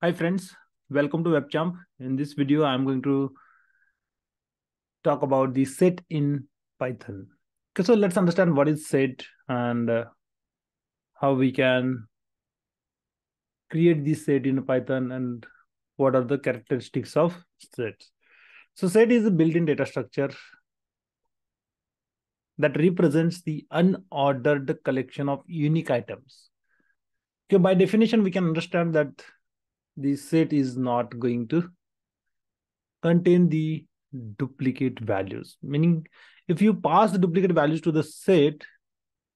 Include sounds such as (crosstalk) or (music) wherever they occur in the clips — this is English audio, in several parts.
Hi friends, welcome to WebChamp. In this video, I'm going to talk about the set in Python. Okay, so let's understand what is set and uh, how we can create this set in Python and what are the characteristics of sets. So set is a built-in data structure that represents the unordered collection of unique items. Okay, by definition, we can understand that the set is not going to contain the duplicate values. Meaning if you pass the duplicate values to the set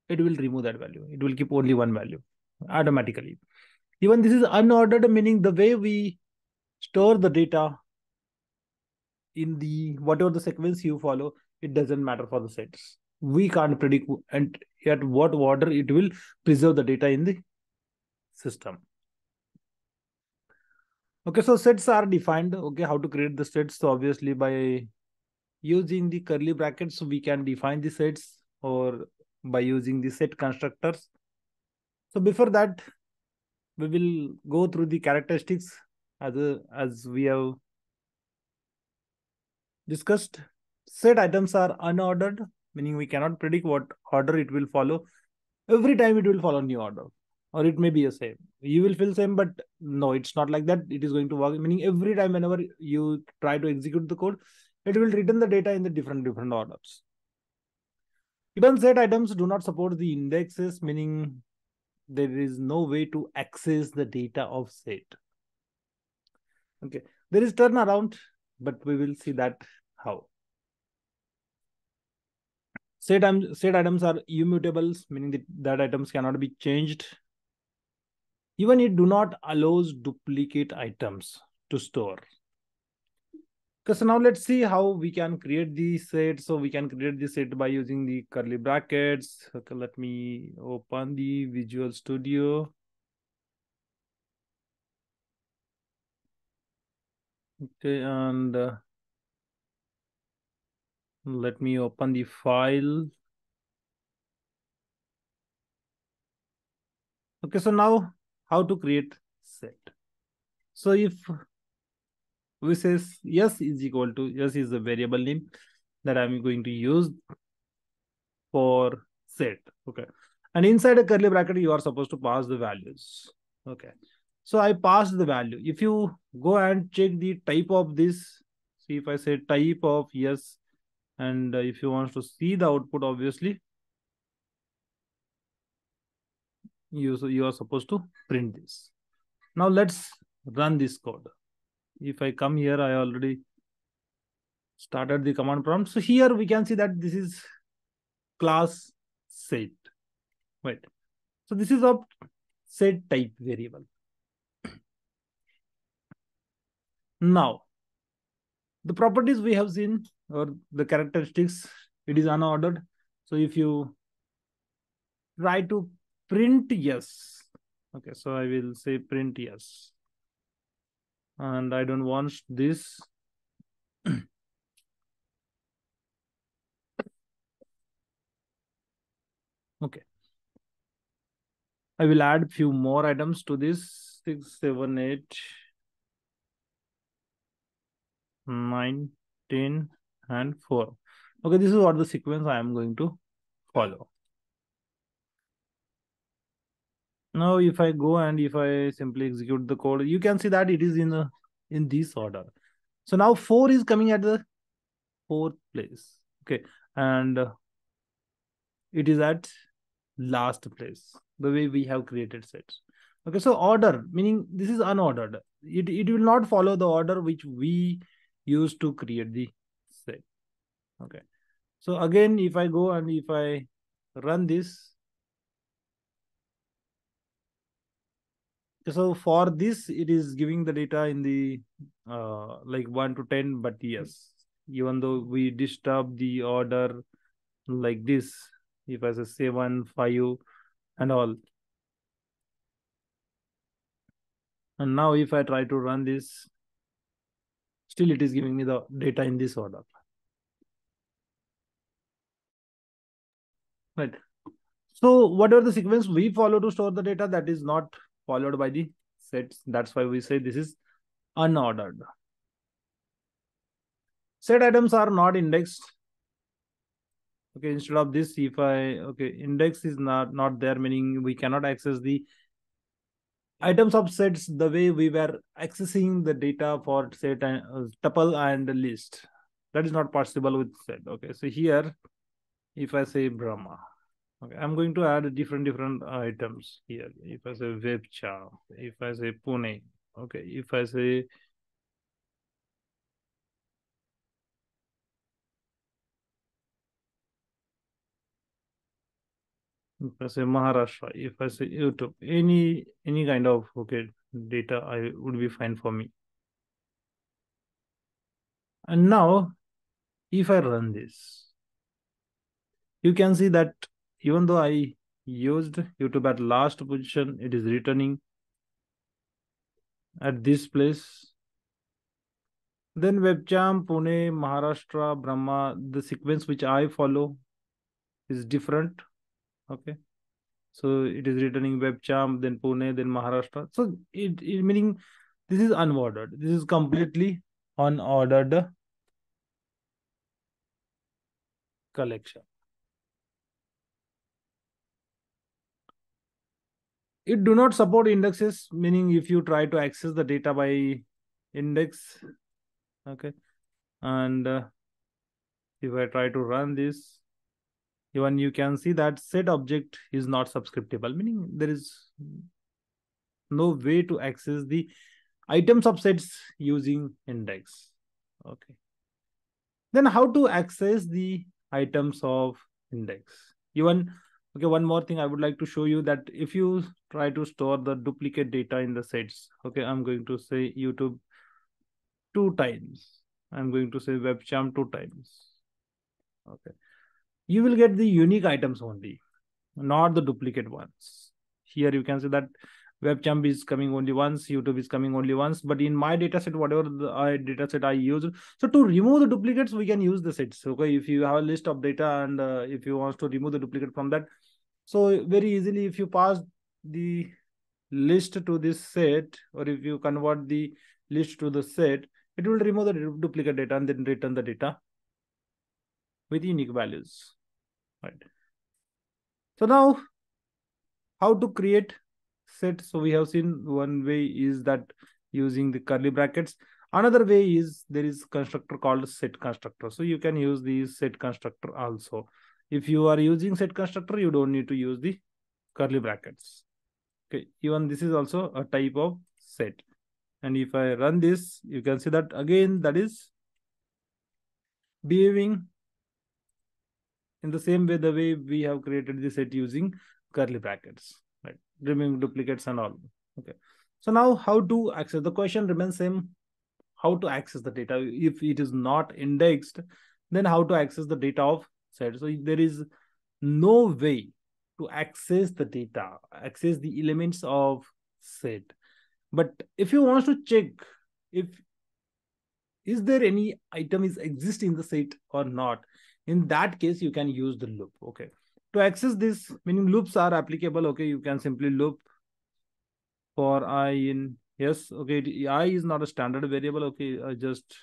it will remove that value. It will keep only one value automatically. Even this is unordered meaning the way we store the data in the whatever the sequence you follow it doesn't matter for the sets. We can't predict and at what order it will preserve the data in the system Okay, so sets are defined. Okay, how to create the sets? So obviously by using the curly brackets, we can define the sets or by using the set constructors. So before that, we will go through the characteristics as, a, as we have discussed. Set items are unordered, meaning we cannot predict what order it will follow. Every time it will follow new order or it may be the same. You will feel same but no it's not like that. It is going to work. Meaning every time whenever you try to execute the code it will return the data in the different different orders. Even set items do not support the indexes meaning there is no way to access the data of set okay. There is turnaround but we will see that how. Set, set items are immutables meaning that, that items cannot be changed even it do not allows duplicate items to store. Okay, so now let's see how we can create the set. So we can create the set by using the curly brackets. Okay, let me open the Visual Studio. Okay, and uh, let me open the file. Okay, so now how to create set. So if we says yes is equal to yes is the variable name that I'm going to use for set. Okay. And inside a curly bracket, you are supposed to pass the values. Okay. So I passed the value. If you go and check the type of this, see if I say type of yes, and if you want to see the output, obviously, you you are supposed to print this. Now let's run this code. If i come here i already started the command prompt. So here we can see that this is class set wait so this is a set type variable. Now the properties we have seen or the characteristics it is unordered. So if you try to print yes. Okay so i will say print yes. And i don't want this. (clears throat) Okay. I will add few more items to this. Six seven eight nine ten and 4 okay this is what the sequence i am going to follow Now, if I go and if I simply execute the code, you can see that it is in a, in this order. So now four is coming at the fourth place. Okay. And uh, it is at last place, the way we have created sets. Okay. So order, meaning this is unordered. It, it will not follow the order which we use to create the set. Okay. So again, if I go and if I run this, so for this it is giving the data in the uh, like 1 to 10 but yes even though we disturb the order like this if i say 7 5 and all. And now if i try to run this still it is giving me the data in this order. Right. So whatever the sequence? We follow to store the data. That is not followed by the sets. That's why we say this is unordered. Set items are not indexed. Okay, instead of this, if I, okay, index is not, not there, meaning we cannot access the items of sets the way we were accessing the data for set and uh, tuple and list. That is not possible with set. Okay, so here, if I say Brahma, okay, I'm going to add different different uh, items here. If I say web webchamp, if I say Pune, okay, if I say if I say Maharashtra, if I say YouTube, any any kind of okay data, I would be fine for me. And now, if I run this, you can see that even though I used YouTube at last position, it is returning at this place. Then WebChamp, Pune, Maharashtra, Brahma, the sequence which I follow is different okay? So it is returning WebChamp then pune then maharashtra. So it, it meaning this is unordered. This is completely unordered collection it do not support indexes meaning if you try to access the data by index okay? And uh, if i try to run this even you can see that set object is not subscriptable meaning there is no way to access the items of sets using index okay? Then how to access the items of index? Even okay one more thing i would like to show you that if you try to store the duplicate data in the sets okay i'm going to say youtube two times. I'm going to say webchamp two times. Okay. You will get the unique items only, not the duplicate ones. Here you can see that webchamp is coming only once, YouTube is coming only once, but in my dataset, whatever the uh, dataset I use, so to remove the duplicates, we can use the sets. Okay, if you have a list of data and uh, if you want to remove the duplicate from that, so very easily, if you pass the list to this set, or if you convert the list to the set, it will remove the duplicate data and then return the data with unique values right so now how to create set. So we have seen one way is that using the curly brackets. Another way is there is constructor called set constructor. So you can use the set constructor also. If you are using set constructor you don't need to use the curly brackets. Okay even this is also a type of set. And if i run this you can see that again that is behaving in the same way the way we have created the set using curly brackets removing duplicates and all. Okay. So now how to access the question remains same how to access the data. If it is not indexed then how to access the data of set so there is no way to access the data access the elements of set but if you want to check if is there any item is exist in the set or not in that case you can use the loop. Okay to access this meaning loops are applicable. Okay you can simply loop for i in yes. Okay i is not a standard variable. Okay i just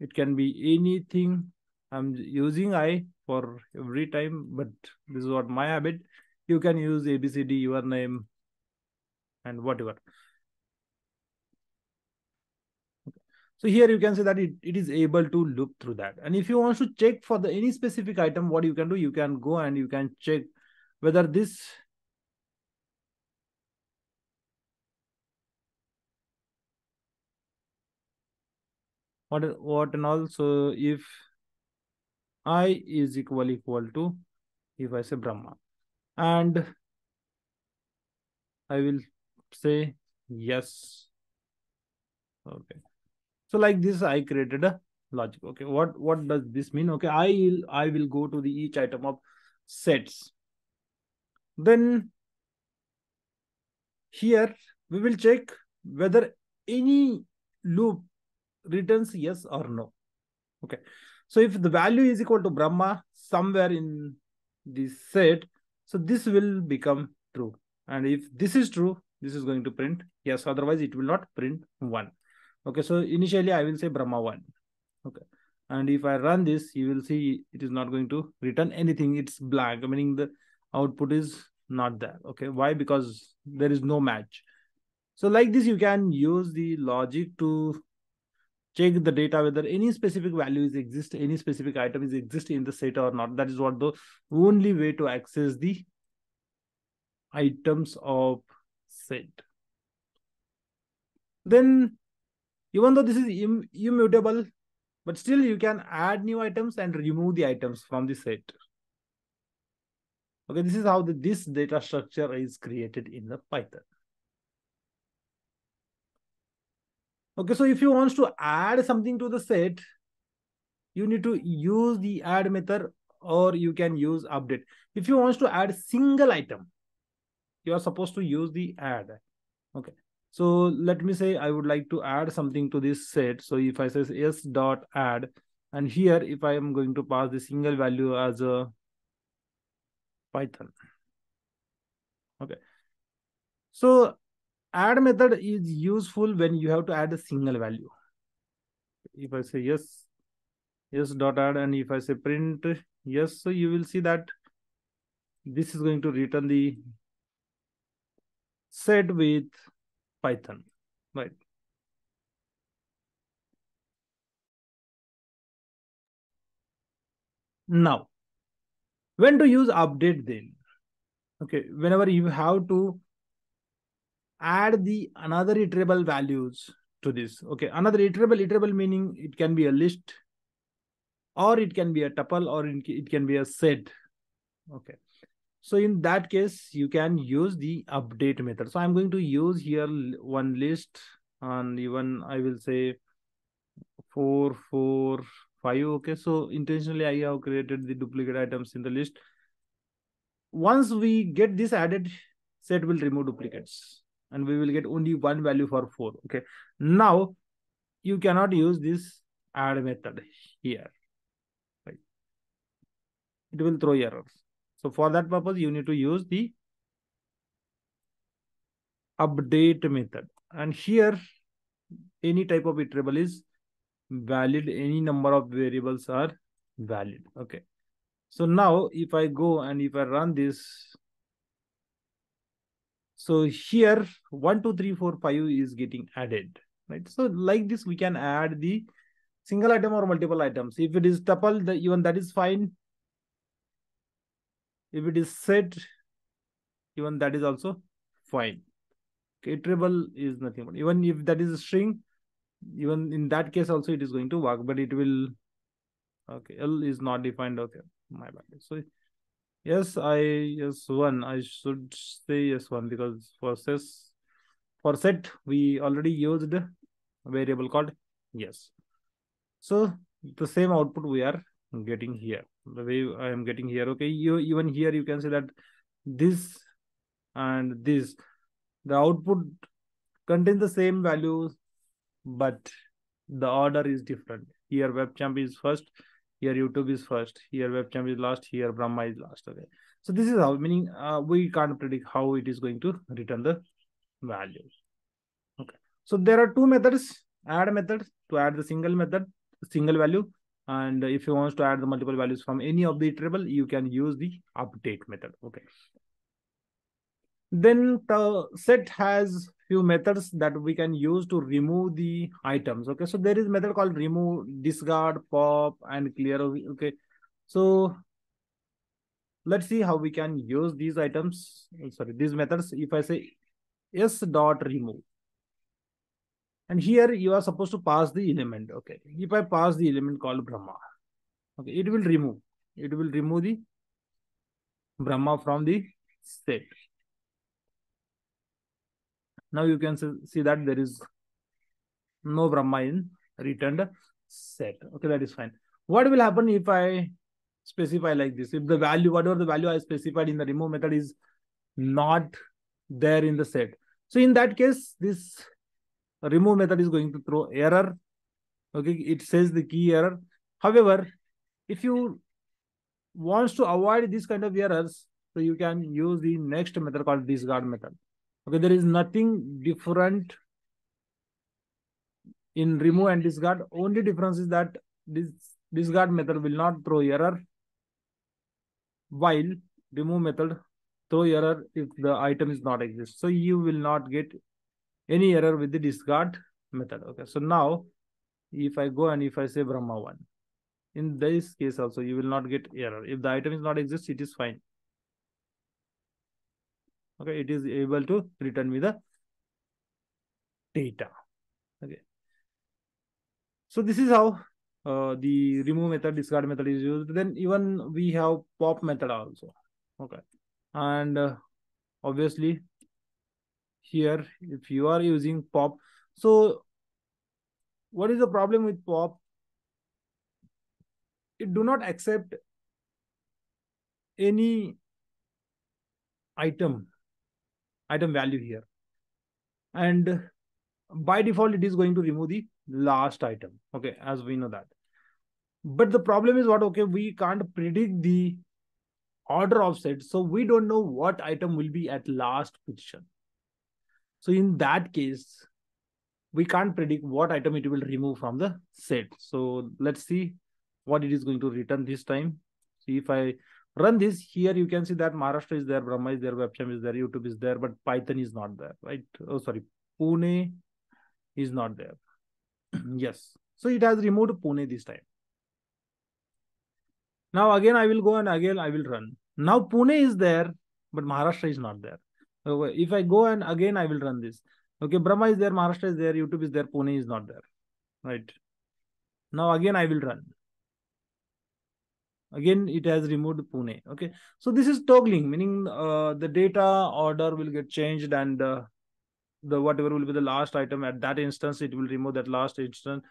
it can be anything. I'm using i for every time but this is what my habit. You can use abcd your name and whatever So here you can say that it, it is able to loop through that. And if you want to check for the any specific item, what you can do, you can go and you can check whether this what what and also if i is equal equal to if I say Brahma and I will say yes. Okay so like this i created a logic. Okay what what does this mean? Okay i will i will go to the each item of sets. Then here we will check whether any loop returns yes or no. Okay so if the value is equal to brahma somewhere in this set so this will become true. And if this is true this is going to print yes. Otherwise it will not print one okay so initially i will say brahma one. Okay. And if i run this you will see it is not going to return anything. It's blank. Meaning the output is not there. Okay. Why? Because there is no match. So like this you can use the logic to check the data whether any specific values exist any specific item is exist in the set or not. That is what the only way to access the items of set. Then even though this is Im immutable but still you can add new items and remove the items from the set. Okay this is how the, this data structure is created in the python. Okay so if you want to add something to the set you need to use the add method or you can use update. If you want to add single item you are supposed to use the add. Okay so let me say I would like to add something to this set. So if I say s dot add, and here if I am going to pass the single value as a Python. Okay. So add method is useful when you have to add a single value. If I say yes, yes dot add, and if I say print yes, so you will see that this is going to return the set with Python, right? Now, when to use update then? Okay, whenever you have to add the another iterable values to this. Okay, another iterable, iterable meaning it can be a list or it can be a tuple or it can be a set. Okay, so in that case, you can use the update method. So I'm going to use here one list and even I will say four, four, five. Okay. So intentionally I have created the duplicate items in the list. Once we get this added, set will remove duplicates and we will get only one value for four. Okay. Now you cannot use this add method here. Right. It will throw errors. So for that purpose, you need to use the update method. And here, any type of iterable is valid. Any number of variables are valid. Okay. So now if I go and if I run this, so here one, two, three, four, five is getting added, right? So like this, we can add the single item or multiple items. If it is tuple, the, even that is fine if it is set even that is also fine. Iterable is nothing but even if that is a string even in that case also it is going to work but it will okay l is not defined okay my bad. So yes i yes one i should say yes one because for set for set we already used a variable called yes. So the same output we are getting here the way i am getting here. Okay you even here you can say that this and this the output contains the same values but the order is different. Here webchamp is first here youtube is first here webchamp is last here brahma is last okay. So this is how meaning uh, we can't predict how it is going to return the values okay. So there are two methods add method to add the single method single value and if you want to add the multiple values from any of the iterable, you can use the update method. Okay. Then the set has few methods that we can use to remove the items. Okay. So there is method called remove, discard, pop, and clear. Okay. So let's see how we can use these items. Sorry, these methods. If I say s dot remove, and here you are supposed to pass the element. Okay. If I pass the element called Brahma, okay, it will remove. It will remove the Brahma from the set. Now you can see that there is no Brahma in returned set. Okay, that is fine. What will happen if I specify like this? If the value, whatever the value I specified in the remove method is not there in the set. So in that case, this remove method is going to throw error. Okay, it says the key error. However, if you wants to avoid this kind of errors, so you can use the next method called discard method. Okay, there is nothing different in remove and discard. Only difference is that this discard method will not throw error while remove method throw error if the item is not exist. So you will not get any error with the discard method. Okay, so now if I go and if I say Brahma 1, in this case also you will not get error. If the item is not exist, it is fine. Okay, it is able to return me the data. Okay. So this is how uh, the remove method, discard method is used. Then even we have pop method also. Okay. And uh, obviously here, if you are using pop, so what is the problem with pop? It do not accept any item, item value here. And by default, it is going to remove the last item. Okay, as we know that. But the problem is what? Okay, we can't predict the order of set. So we don't know what item will be at last position. So in that case, we can't predict what item it will remove from the set. So let's see what it is going to return this time. See if I run this here, you can see that Maharashtra is there, Brahma is there, WebChamp is there, YouTube is there, but Python is not there, right? Oh, sorry, Pune is not there. (clears throat) yes. So it has removed Pune this time. Now again, I will go and again I will run. Now Pune is there, but Maharashtra is not there. If I go and again I will run this. Okay, Brahma is there, Maharashtra is there, YouTube is there, Pune is not there. Right. Now again I will run. Again, it has removed Pune. Okay. So this is toggling, meaning uh, the data order will get changed and uh, the whatever will be the last item at that instance, it will remove that last instance,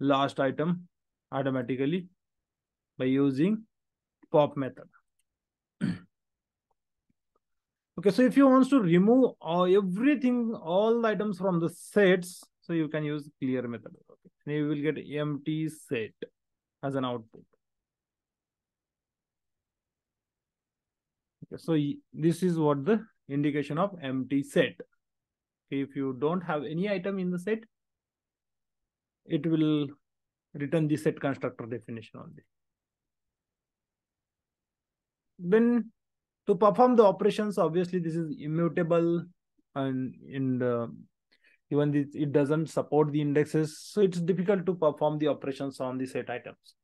last item automatically by using pop method. Okay, so if you want to remove uh, everything, all the items from the sets, so you can use clear method. Okay. And you will get empty set as an output. Okay, so this is what the indication of empty set. Okay, if you don't have any item in the set, it will return the set constructor definition only. Then to perform the operations, obviously this is immutable and in the uh, even this, it doesn't support the indexes. So it's difficult to perform the operations on the set items.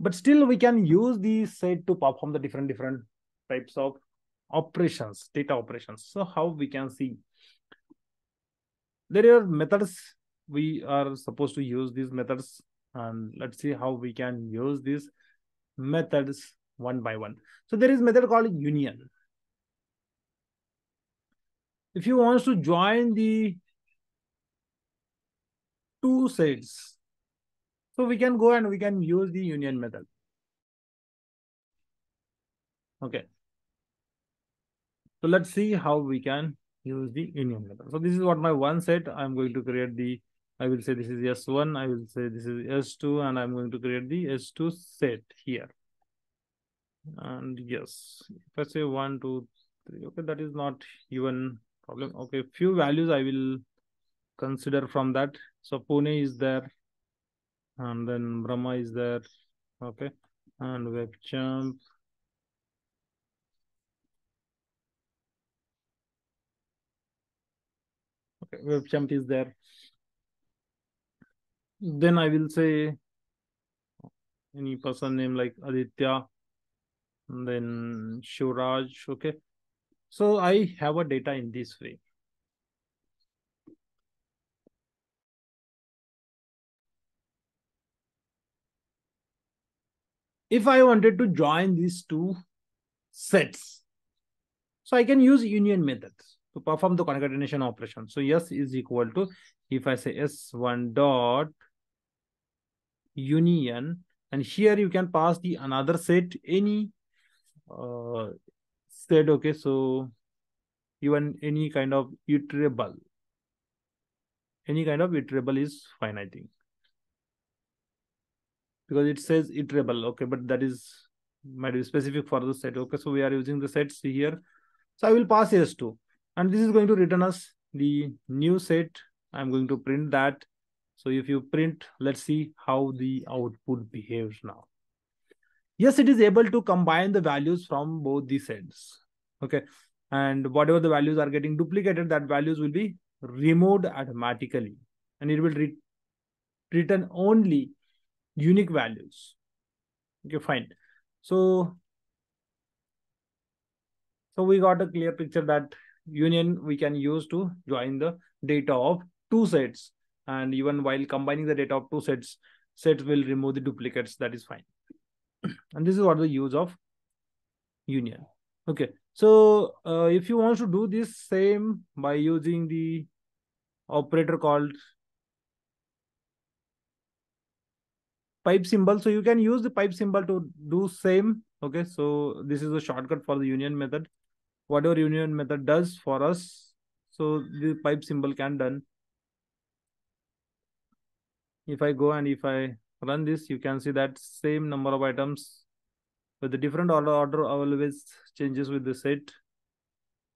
But still we can use the set to perform the different different types of operations, data operations. So how we can see there are methods we are supposed to use these methods and let's see how we can use these methods one by one. So there is method called union. If you want to join the two sets, so we can go and we can use the union method. Okay. So let's see how we can use the union method. So this is what my one set. I'm going to create the I will say this is S1, I will say this is S2, and I'm going to create the S2 set here. And yes, if I say one, two, three, okay, that is not even problem. Okay, few values I will consider from that. So Pune is there, and then Brahma is there, okay, and WebChamp. Okay, WebChamp is there then I will say any person name like Aditya, then Shuraj. Okay. So I have a data in this way. If I wanted to join these two sets, so I can use union methods to perform the concatenation operation. So S is equal to, if I say S1 dot union and here you can pass the another set any uh, set okay so even any kind of iterable any kind of iterable is fine i think because it says iterable okay but that is might be specific for the set. Okay, so we are using the sets here. So I will pass S2 and this is going to return us the new set. I'm going to print that. So if you print, let's see how the output behaves now. Yes, it is able to combine the values from both the sets. Okay. And whatever the values are getting duplicated, that values will be removed automatically. And it will re return only unique values. Okay, fine. So, so we got a clear picture that union we can use to join the data of two sets. And even while combining the data of two sets, sets will remove the duplicates. That is fine. and this is what the use of union. Okay. So uh, if you want to do this same by using the operator called pipe symbol. So you can use the pipe symbol to do same. Okay, so this is a shortcut for the union method. Whatever union method does for us, so the pipe symbol can done. If I go and if I run this, you can see that same number of items with the different order, order always changes with the set.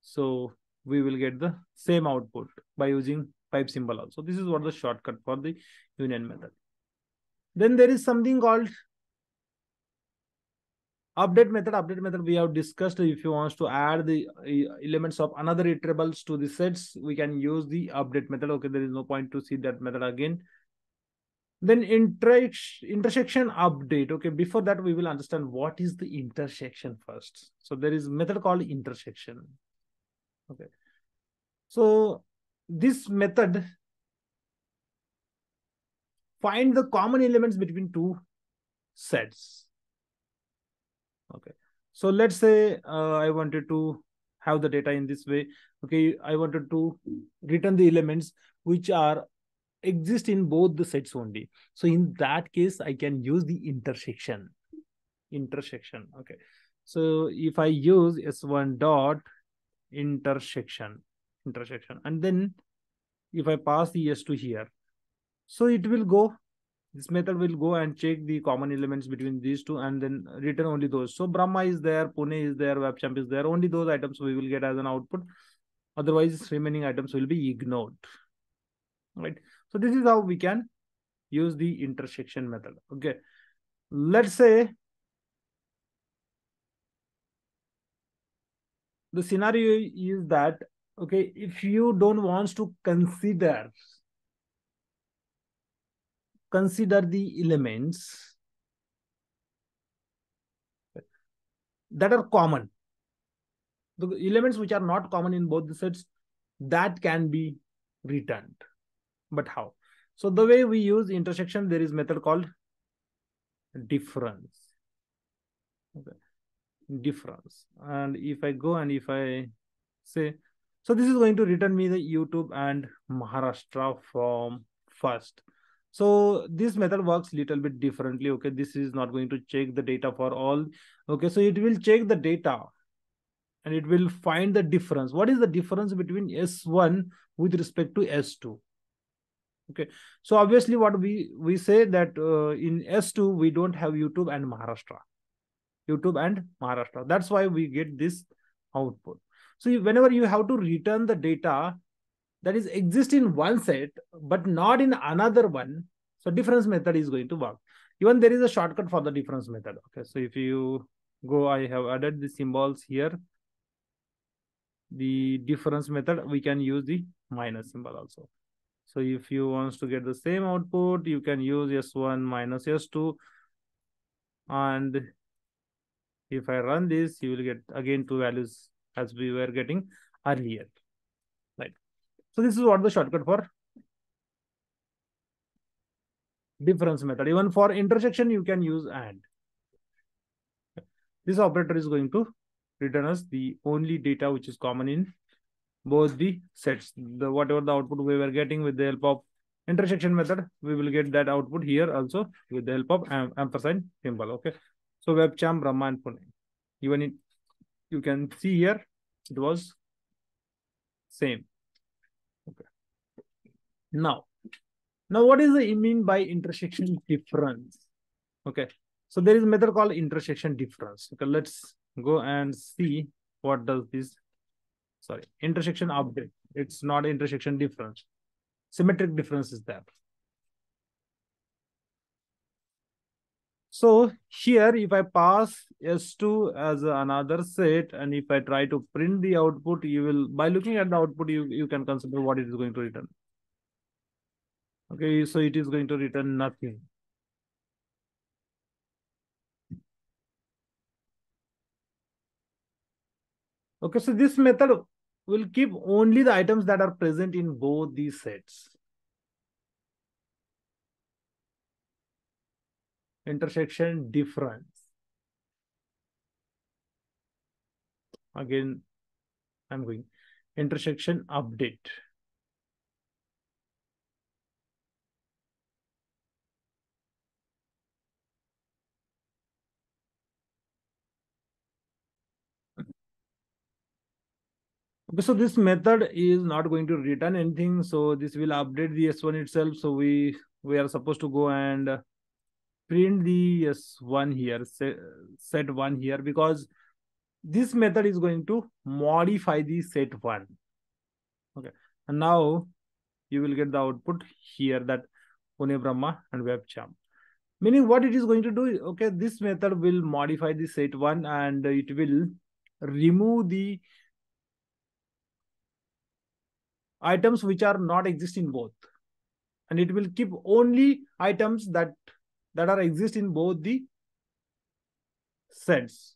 So we will get the same output by using pipe symbol also. This is what the shortcut for the union method. Then there is something called update method. Update method we have discussed. If you want to add the elements of another iterables to the sets, we can use the update method. Okay, there is no point to see that method again. Then inter intersection update. Okay, before that we will understand what is the intersection first. So there is method called intersection. Okay. So this method find the common elements between two sets. Okay. So let's say uh, I wanted to have the data in this way. Okay. I wanted to return the elements which are exist in both the sets only. So in that case, I can use the intersection. Intersection. Okay. So if I use S1 dot intersection, intersection, and then if I pass the S2 here, so it will go, this method will go and check the common elements between these two and then return only those. So Brahma is there, Pune is there, WebChamp is there. Only those items we will get as an output. Otherwise, remaining items will be ignored. Right. So this is how we can use the intersection method. Okay. Let's say the scenario is that, okay, if you don't want to consider consider the elements that are common. The elements which are not common in both the sets, that can be returned. But how? So the way we use intersection, there is method called difference. Okay. Difference. And if I go and if I say, so this is going to return me the YouTube and Maharashtra from first. So this method works little bit differently. Okay, this is not going to check the data for all. Okay, so it will check the data and it will find the difference. What is the difference between S1 with respect to S2? Okay, so obviously what we, we say that uh, in S2, we don't have YouTube and Maharashtra. YouTube and Maharashtra. That's why we get this output. So whenever you have to return the data, that is exist in one set but not in another one so difference method is going to work even there is a shortcut for the difference method okay so if you go i have added the symbols here the difference method we can use the minus symbol also so if you want to get the same output you can use s1 minus s2 and if i run this you will get again two values as we were getting earlier Right. so this is what the shortcut for difference method. Even for intersection, you can use AND. This operator is going to return us the only data which is common in both the sets. The whatever the output we were getting with the help of intersection method, we will get that output here also with the help of am ampersand symbol. Okay. So WebChamp, Brahma and Pune. Even it, you can see here, it was same. Okay. Now, now what is the mean by intersection (laughs) difference? Okay. So there is a method called intersection difference. Okay, let's go and see what does this, sorry, intersection update. It's not intersection difference. Symmetric difference is there. So here, if I pass S2 as another set, and if I try to print the output, you will, by looking at the output, you, you can consider what it is going to return. Okay, so it is going to return nothing. Okay, so this method will keep only the items that are present in both these sets. Intersection difference. Again, I'm going intersection update. So this method is not going to return anything. So this will update the S1 itself. So we we are supposed to go and print the S1 here, set, set one here, because this method is going to modify the set one. Okay, and now you will get the output here that Pune Brahma and WebChamp. Meaning what it is going to do, okay, this method will modify the set one and it will remove the items which are not exist in both. And it will keep only items that that are exist in both the sets.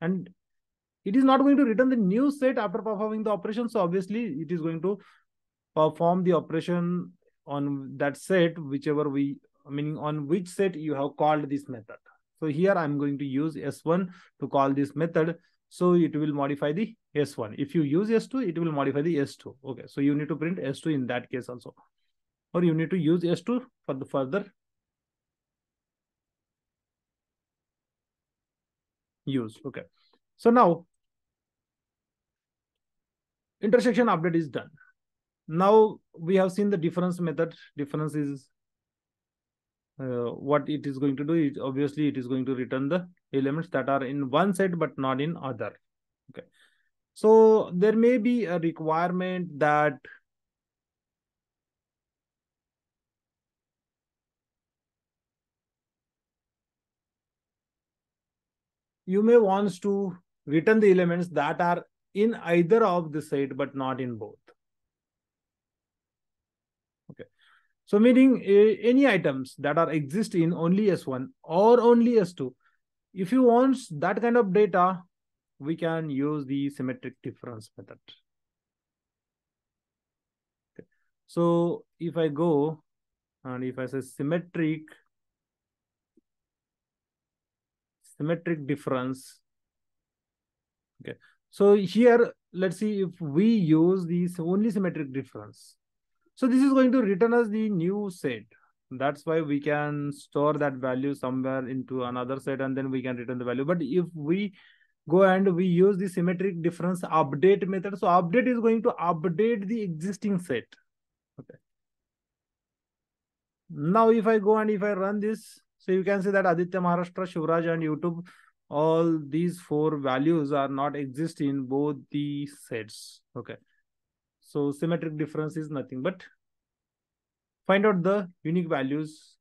And it is not going to return the new set after performing the operation. So obviously it is going to perform the operation on that set whichever we meaning on which set you have called this method. So here i'm going to use s1 to call this method. So it will modify the S1. If you use S2, it will modify the S2. Okay, so you need to print S2 in that case also. Or you need to use S2 for the further use. Okay, so now intersection update is done. Now we have seen the difference method. Difference is uh, what it is going to do is obviously it is going to return the elements that are in one set but not in other okay so there may be a requirement that you may want to return the elements that are in either of the set but not in both. Okay. So meaning any items that are exist in only S1 or only S2, if you want that kind of data, we can use the symmetric difference method. Okay. So if I go and if I say symmetric, symmetric difference, okay. So here, let's see if we use this only symmetric difference. So this is going to return us the new set. That's why we can store that value somewhere into another set and then we can return the value. But if we go and we use the symmetric difference update method, so update is going to update the existing set. Okay. Now if I go and if I run this, so you can see that Aditya Maharashtra, Shivraj and YouTube, all these four values are not exist in both the sets. Okay. So symmetric difference is nothing but find out the unique values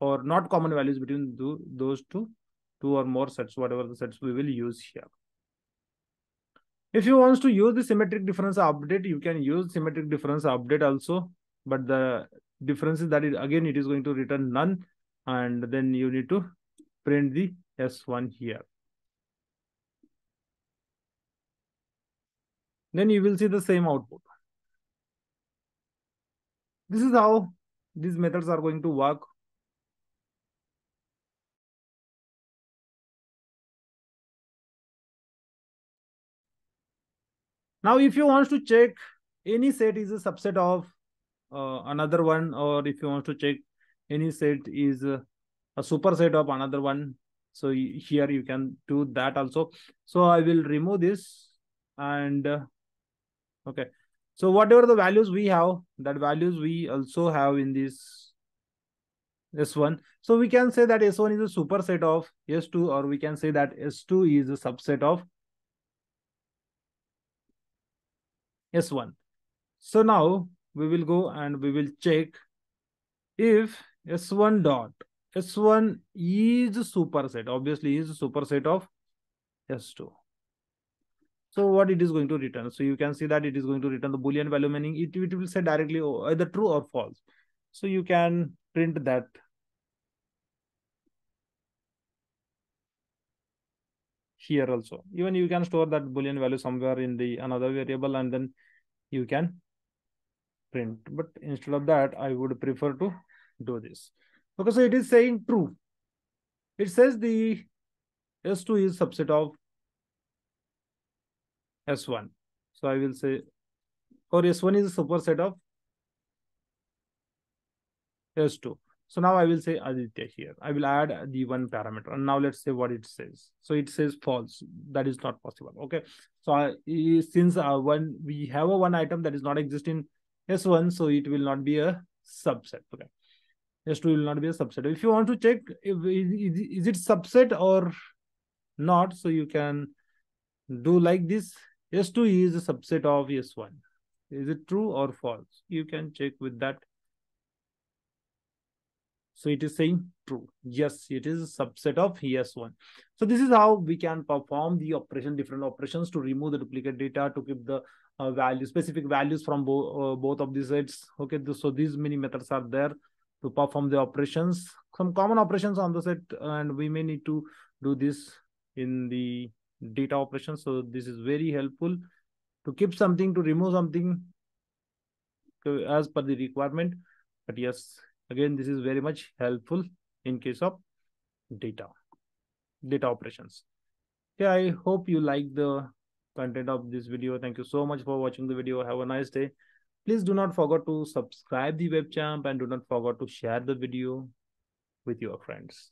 or not common values between those two, two or more sets, whatever the sets we will use here. If you want to use the symmetric difference update, you can use symmetric difference update also. But the difference is that it, again, it is going to return none. And then you need to print the S1 here. then you will see the same output. This is how these methods are going to work. Now, if you want to check any set is a subset of uh, another one, or if you want to check any set is a, a superset of another one, so here you can do that also. So I will remove this and uh, Okay. So whatever the values we have, that values we also have in this S1. So we can say that S1 is a superset of S2 or we can say that S2 is a subset of S1. So now we will go and we will check if S1 dot S1 is a superset, obviously is a superset of S2. So what it is going to return? So you can see that it is going to return the boolean value meaning it, it will say directly either true or false. So you can print that here also. Even you can store that boolean value somewhere in the another variable and then you can print. But instead of that, I would prefer to do this. Okay, so it is saying true. It says the S2 is subset of S1. So I will say, or S1 is a superset of S2. So now I will say Aditya here. I will add the one parameter. And now let's say what it says. So it says false. That is not possible. Okay. So since uh, when we have a one item that is not existing S1, so it will not be a subset. Okay. S2 will not be a subset. If you want to check if is, is it subset or not, so you can do like this. S2 is a subset of S1. Is it true or false? You can check with that so it is saying true. Yes, it is a subset of S1. So this is how we can perform the operation, different operations to remove the duplicate data, to keep the uh, value, specific values from bo uh, both of these sets. Okay, so these many methods are there to perform the operations. Some common operations on the set, and we may need to do this in the data operation. So this is very helpful to keep something, to remove something as per the requirement. But yes, Again, this is very much helpful in case of data, data operations. Yeah, I hope you like the content of this video. Thank you so much for watching the video. Have a nice day. Please do not forget to subscribe the WebChamp and do not forget to share the video with your friends.